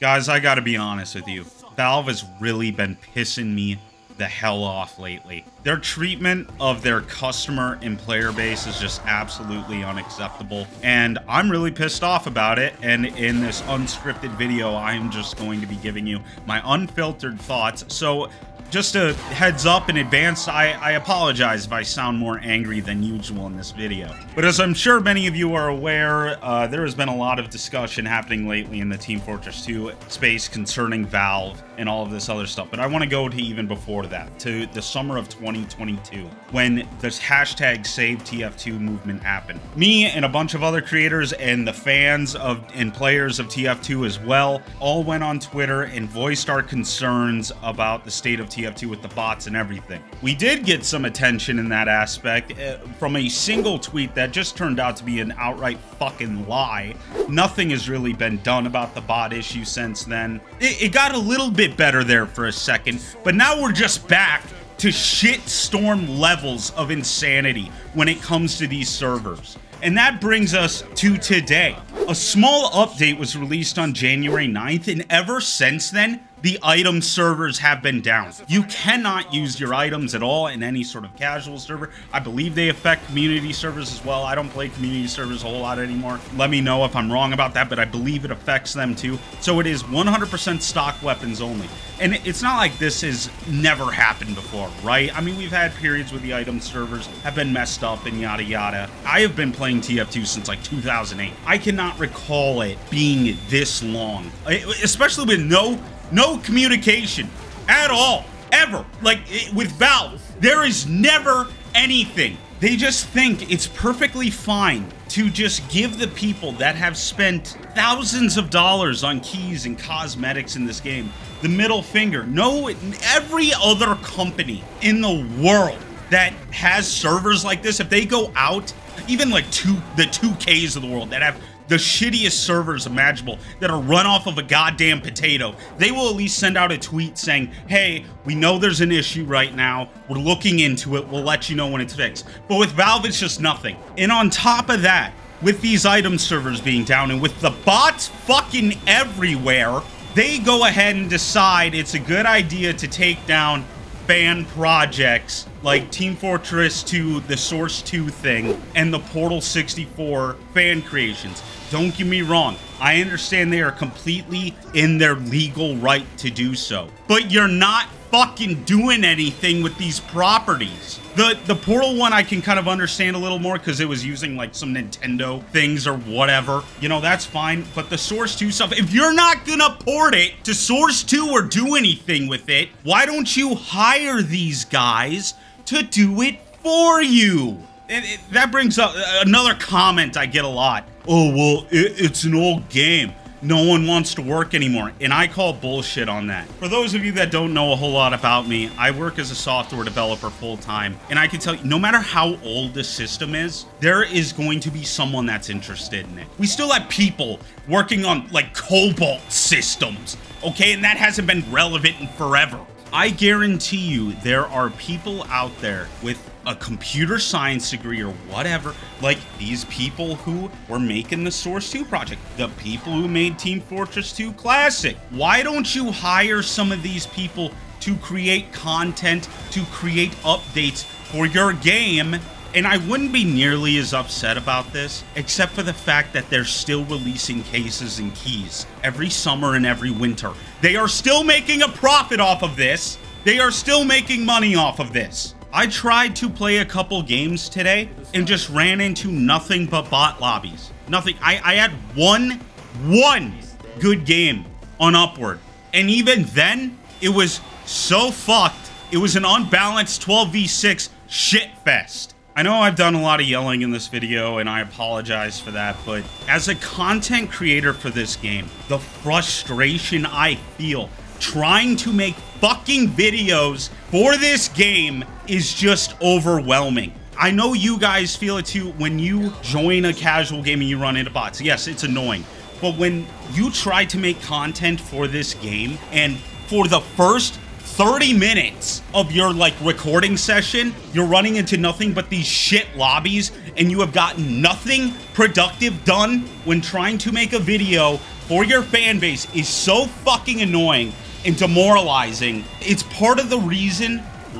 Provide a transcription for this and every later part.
Guys, I gotta be honest with you. Valve has really been pissing me the hell off lately. Their treatment of their customer and player base is just absolutely unacceptable. And I'm really pissed off about it. And in this unscripted video, I'm just going to be giving you my unfiltered thoughts. So just a heads up in advance, I, I, apologize if I sound more angry than usual in this video. But as I'm sure many of you are aware, uh, there has been a lot of discussion happening lately in the Team Fortress 2 space concerning Valve and all of this other stuff. But I want to go to even before that, to the summer of 2022, when this hashtag SaveTF2 movement happened. Me and a bunch of other creators and the fans of and players of TF2 as well all went on Twitter and voiced our concerns about the state of TF2 TF2 with the bots and everything. We did get some attention in that aspect uh, from a single tweet that just turned out to be an outright fucking lie. Nothing has really been done about the bot issue since then. It, it got a little bit better there for a second, but now we're just back to shitstorm levels of insanity when it comes to these servers. And that brings us to today. A small update was released on January 9th, and ever since then, the item servers have been down. You cannot use your items at all in any sort of casual server. I believe they affect community servers as well. I don't play community servers a whole lot anymore. Let me know if I'm wrong about that, but I believe it affects them too. So it is 100% stock weapons only. And it's not like this has never happened before, right? I mean, we've had periods where the item servers have been messed up and yada yada. I have been playing TF2 since like 2008. I cannot recall it being this long, especially with no no communication at all, ever. Like with Valve, there is never anything. They just think it's perfectly fine to just give the people that have spent thousands of dollars on keys and cosmetics in this game the middle finger. No, every other company in the world that has servers like this, if they go out, even like two the 2Ks of the world that have the shittiest servers imaginable that are run off of a goddamn potato, they will at least send out a tweet saying, hey, we know there's an issue right now. We're looking into it. We'll let you know when it's fixed. But with Valve, it's just nothing. And on top of that, with these item servers being down and with the bots fucking everywhere, they go ahead and decide it's a good idea to take down fan projects like Team Fortress 2, the Source 2 thing, and the Portal 64 fan creations. Don't get me wrong. I understand they are completely in their legal right to do so. But you're not fucking doing anything with these properties. The the Portal one I can kind of understand a little more because it was using like some Nintendo things or whatever. You know, that's fine. But the Source 2 stuff, if you're not gonna port it to Source 2 or do anything with it, why don't you hire these guys to do it for you? And it, that brings up uh, another comment I get a lot. Oh, well, it, it's an old game. No one wants to work anymore. And I call bullshit on that. For those of you that don't know a whole lot about me, I work as a software developer full time. And I can tell you, no matter how old the system is, there is going to be someone that's interested in it. We still have people working on like COBOL systems, okay? And that hasn't been relevant in forever. I guarantee you there are people out there with a computer science degree or whatever, like these people who were making the Source 2 project, the people who made Team Fortress 2 Classic. Why don't you hire some of these people to create content, to create updates for your game? And I wouldn't be nearly as upset about this, except for the fact that they're still releasing cases and keys every summer and every winter. They are still making a profit off of this. They are still making money off of this. I tried to play a couple games today and just ran into nothing but bot lobbies. Nothing. I, I had one, one good game on Upward. And even then, it was so fucked. It was an unbalanced 12v6 shit fest. I know I've done a lot of yelling in this video, and I apologize for that, but as a content creator for this game, the frustration I feel trying to make fucking videos for this game is just overwhelming. I know you guys feel it too when you join a casual game and you run into bots. Yes, it's annoying. But when you try to make content for this game and for the first 30 minutes of your like recording session, you're running into nothing but these shit lobbies and you have gotten nothing productive done when trying to make a video for your fan base is so fucking annoying and demoralizing. It's part of the reason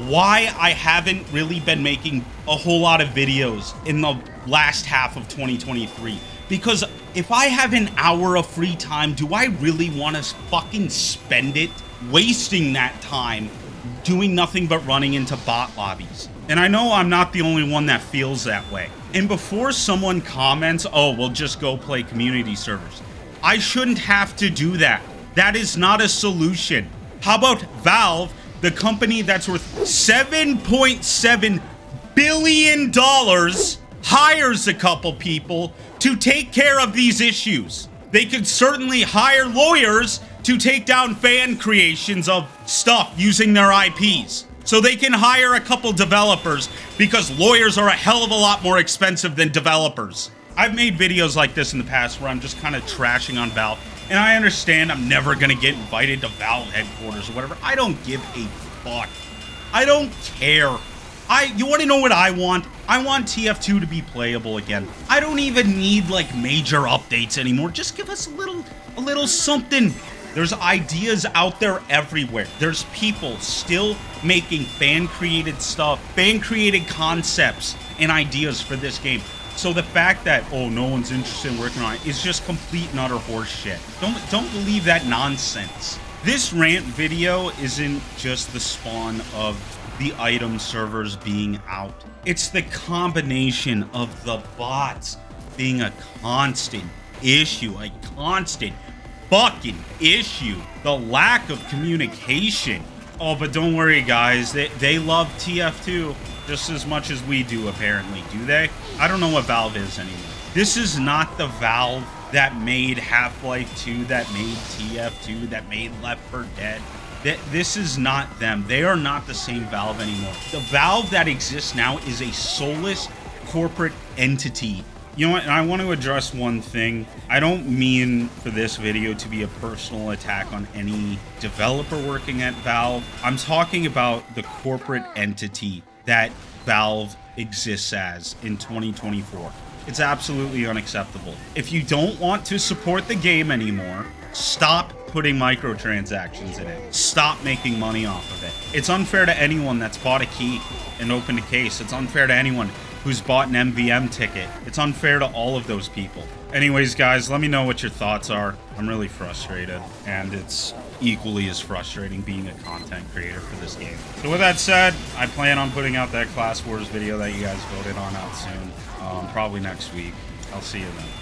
why I haven't really been making a whole lot of videos in the last half of 2023. Because if I have an hour of free time, do I really want to fucking spend it wasting that time doing nothing but running into bot lobbies? And I know I'm not the only one that feels that way. And before someone comments, oh, we'll just go play community servers, I shouldn't have to do that. That is not a solution. How about Valve, the company that's worth $7.7 billion, hires a couple people to take care of these issues? They could certainly hire lawyers to take down fan creations of stuff using their IPs. So they can hire a couple developers because lawyers are a hell of a lot more expensive than developers. I've made videos like this in the past where I'm just kind of trashing on Valve. And I understand I'm never going to get invited to Valve headquarters or whatever. I don't give a fuck. I don't care. I you want to know what I want? I want TF2 to be playable again. I don't even need like major updates anymore. Just give us a little a little something. There's ideas out there everywhere. There's people still making fan-created stuff, fan-created concepts and ideas for this game. So the fact that oh no one's interested in working on it is just complete and utter horseshit. Don't don't believe that nonsense. This rant video isn't just the spawn of the item servers being out. It's the combination of the bots being a constant issue, a constant fucking issue. The lack of communication. Oh, but don't worry, guys. They, they love TF2 just as much as we do, apparently. Do they? I don't know what Valve is anymore. This is not the Valve that made Half-Life 2, that made TF2, that made Left 4 Dead. This is not them. They are not the same Valve anymore. The Valve that exists now is a soulless corporate entity you know what? And I want to address one thing. I don't mean for this video to be a personal attack on any developer working at Valve. I'm talking about the corporate entity that Valve exists as in 2024. It's absolutely unacceptable. If you don't want to support the game anymore, stop putting microtransactions in it. Stop making money off of it. It's unfair to anyone that's bought a key and opened a case. It's unfair to anyone who's bought an MVM ticket. It's unfair to all of those people. Anyways, guys, let me know what your thoughts are. I'm really frustrated, and it's equally as frustrating being a content creator for this game. So with that said, I plan on putting out that Class Wars video that you guys voted on out soon, um, probably next week. I'll see you then.